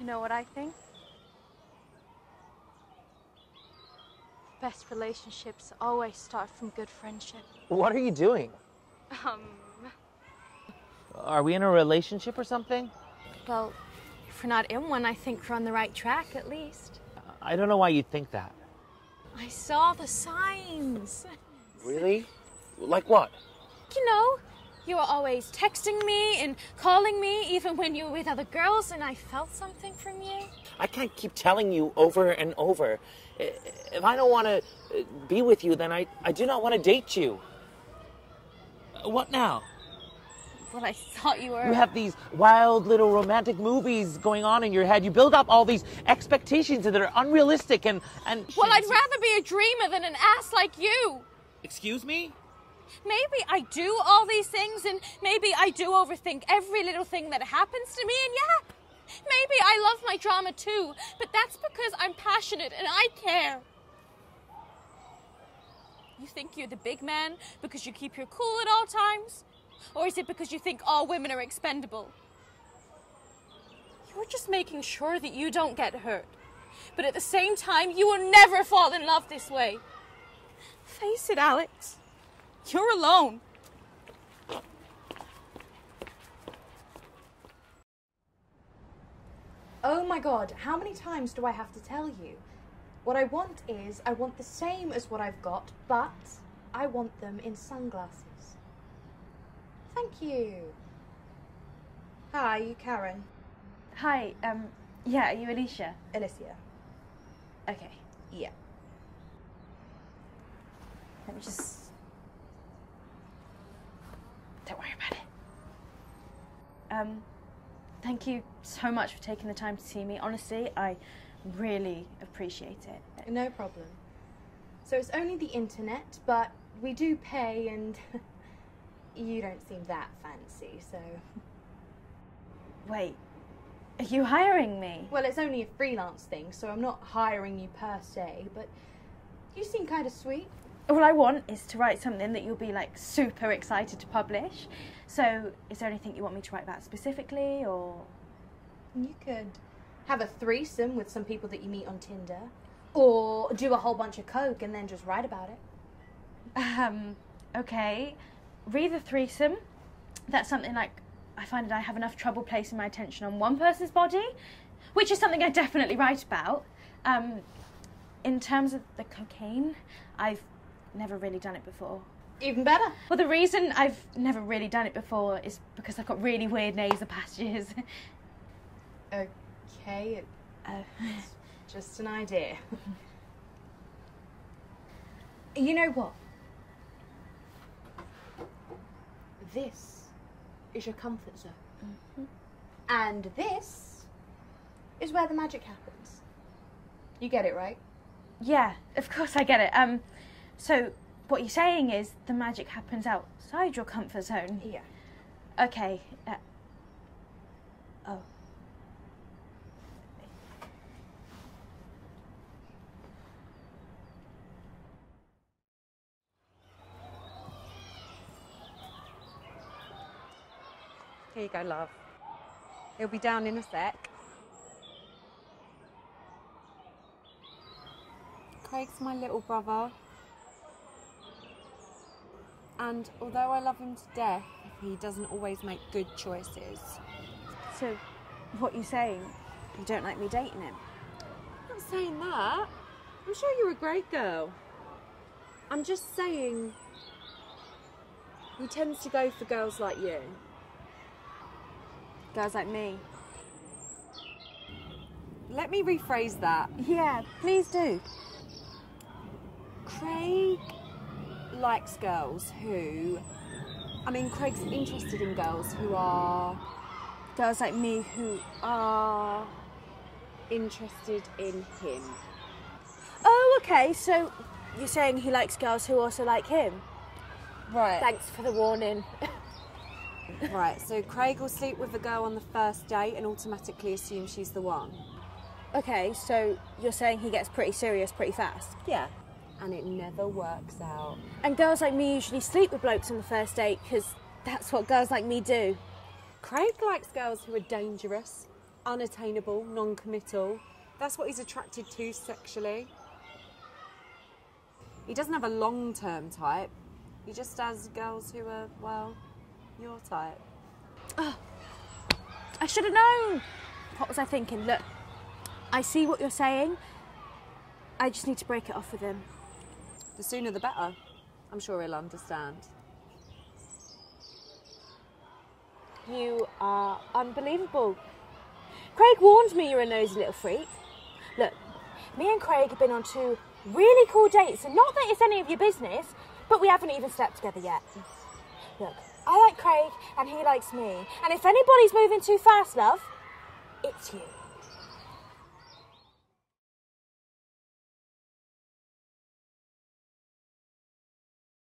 You know what I think? Best relationships always start from good friendship. What are you doing? Um, Are we in a relationship or something? well, if we're not in one, I think we're on the right track at least. I don't know why you'd think that. I saw the signs. Really? Like what? You know, you were always texting me and calling me even when you were with other girls, and I felt something from you. I can't keep telling you over and over. If I don't want to be with you, then I, I do not want to date you. Uh, What now? But I thought you were. You have these wild little romantic movies going on in your head. You build up all these expectations that are unrealistic and and. Well, I'd rather be a dreamer than an ass like you. Excuse me? Maybe I do all these things, and maybe I do overthink every little thing that happens to me, and yeah, maybe I love my drama too, but that's because I'm passionate and I care. You think you're the big man because you keep your cool at all times? Or is it because you think all women are expendable? You're just making sure that you don't get hurt. But at the same time, you will never fall in love this way. Face it, Alex. You're alone. Oh my god, how many times do I have to tell you? What I want is, I want the same as what I've got, but I want them in sunglasses. Thank you. Hi, you Karen. Hi, um, yeah, are you Alicia? Alicia. Okay. Yeah. Let me just. Don't worry about it. Um, thank you so much for taking the time to see me. Honestly, I really appreciate it. No problem. So it's only the internet, but we do pay and you don't seem that fancy, so. Wait, are you hiring me? Well, it's only a freelance thing, so I'm not hiring you per se, but you seem kind of sweet. All I want is to write something that you'll be like super excited to publish. So, is there anything you want me to write about specifically, or? You could have a threesome with some people that you meet on Tinder, or do a whole bunch of coke and then just write about it. Um, okay. Read the threesome. That's something like I find that I have enough trouble placing my attention on one person's body, which is something I definitely write about. Um, in terms of the cocaine, I've never really done it before. Even better. Well, the reason I've never really done it before is because I've got really weird nasal passages. Okay, it- Uh, it's just an idea. you know what? This is your comfort zone. And this is where the magic happens. You get it, right? yeah, of course I get it. Um, so what you're saying is the magic happens outside your comfort zone. Yeah. Okay. Uh, oh. Here you go, love. He'll be down in a sec. Craig's my little brother. And although I love him to death, he doesn't always make good choices. So, what you saying? You don't like me dating him? I'm not saying that. I'm sure you're a great girl. I'm just saying he tends to go for girls like you. Girls like me. Let me rephrase that. Yeah, please do. Craig likes girls who. I mean, Craig's interested in girls who are Girls like me who are. interested in him. Oh, okay. So you're saying he likes girls who also like him? Right. Thanks for the warning. Right, so Craig will sleep with a girl on the first date and automatically assume she's the one. okay, so you're saying he gets pretty serious pretty fast? Yeah. And it never works out. And girls like me usually sleep with blokes on the first date because that's what girls like me do. Craig likes girls who are dangerous, unattainable, non committal. That's what he's attracted to sexually. He doesn't have a long term type, he just has girls who are, well, your type. Oh, I should have known. What was I thinking? Look, I see what you're saying. I just need to break it off with him. The sooner the better. I'm sure he'll understand. You are unbelievable. Craig warned me you're a nosy little freak. Look, me and Craig have been on two really cool dates, and not that it's any of your business, but we haven't even slept together yet. Look, I like Craig, and he likes me, and if anybody's moving too fast, love, it's you.